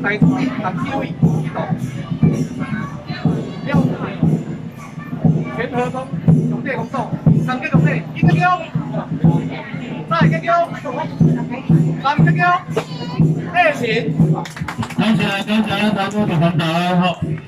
第六特邀指導，優惠轉向咁，用啲咁多，伸肌咁啲，肩肌腰，三肌腰，三肌腰，咩線？感謝感謝，大哥同奮鬥。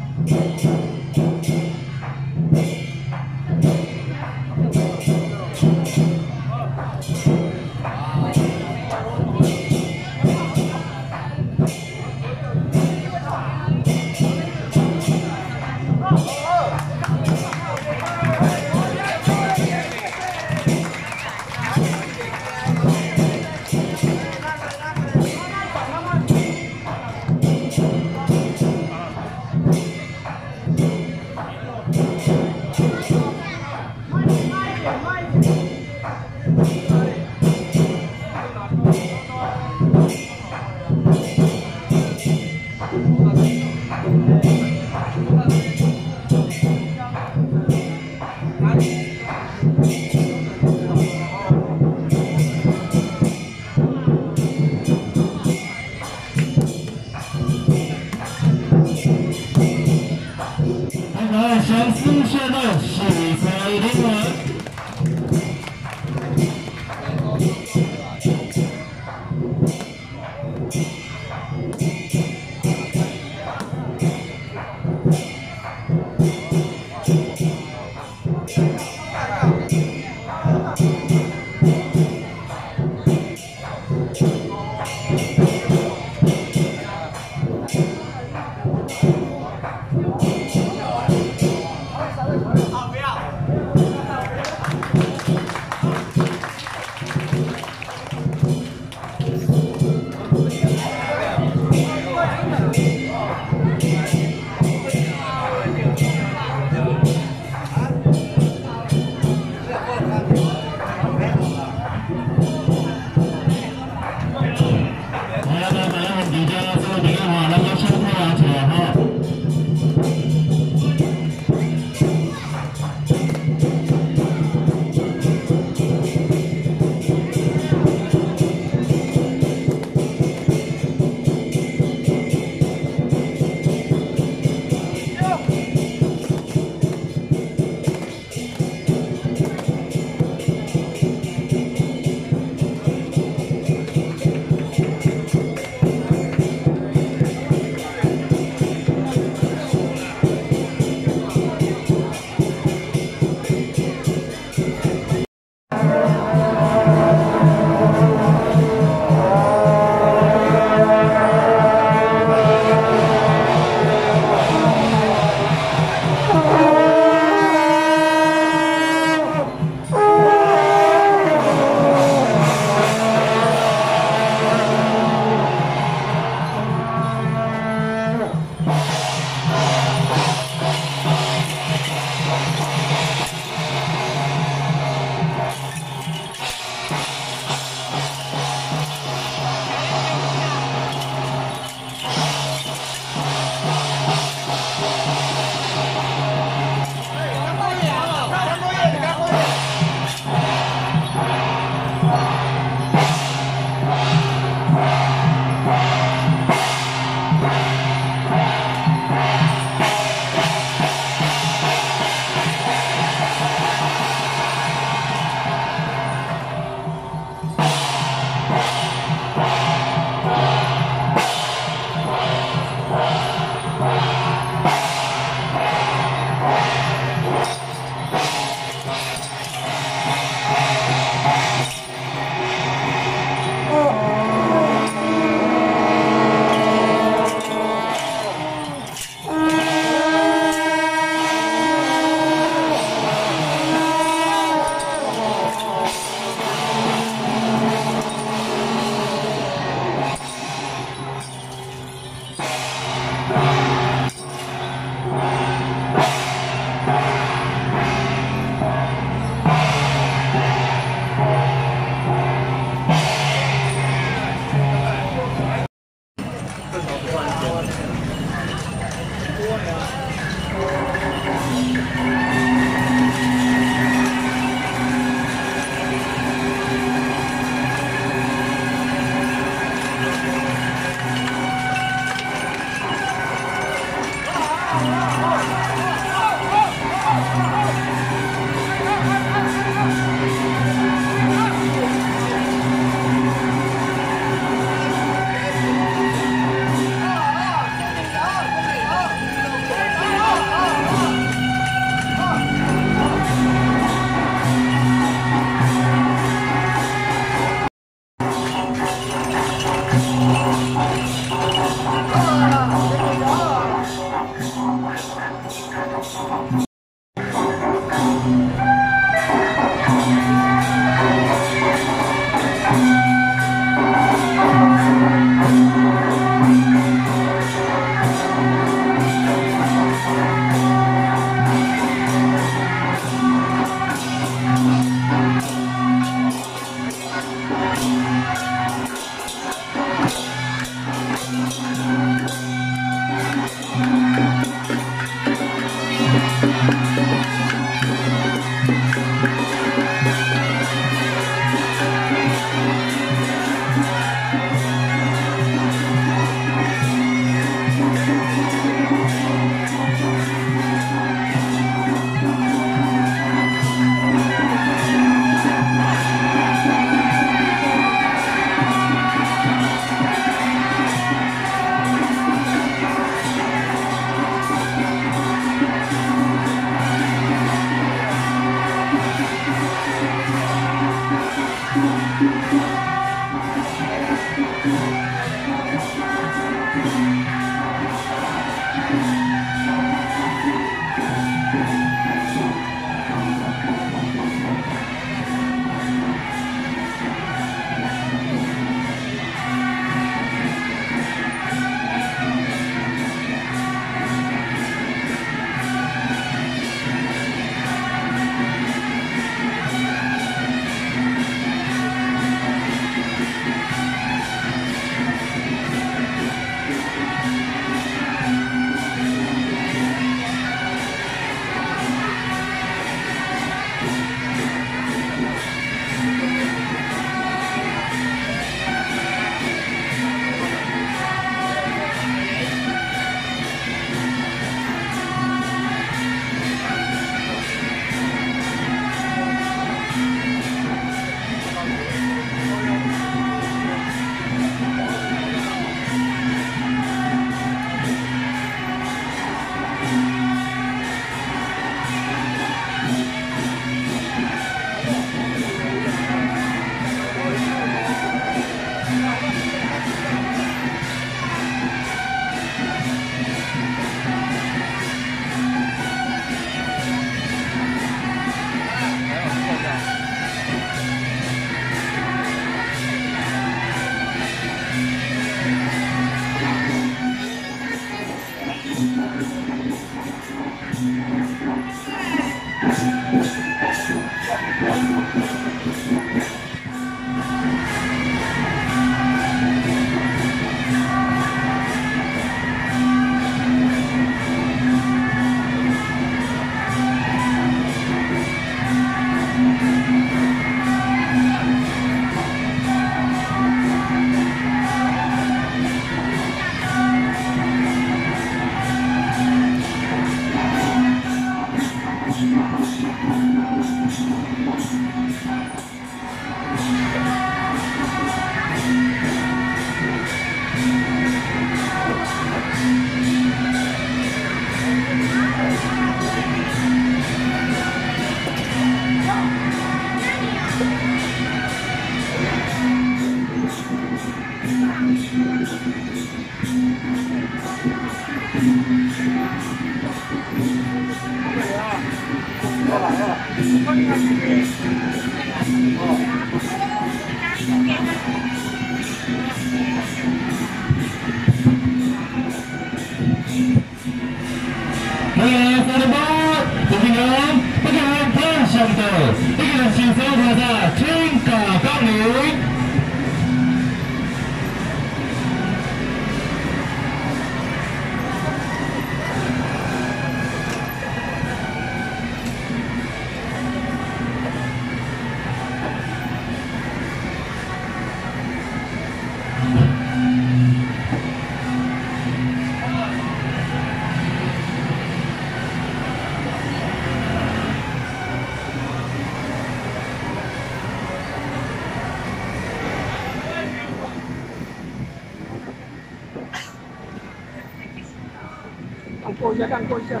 Terima kasih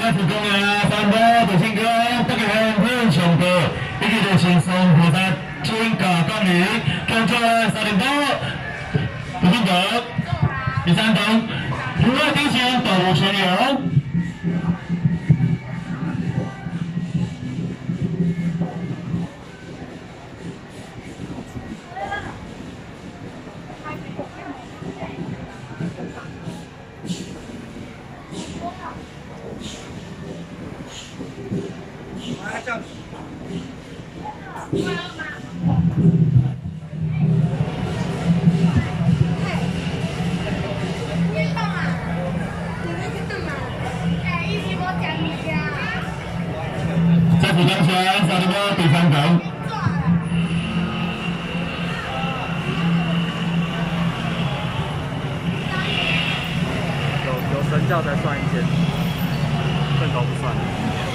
Thank you. 十分钟，三十多，十分钟。有有神教才算一些，正道不算。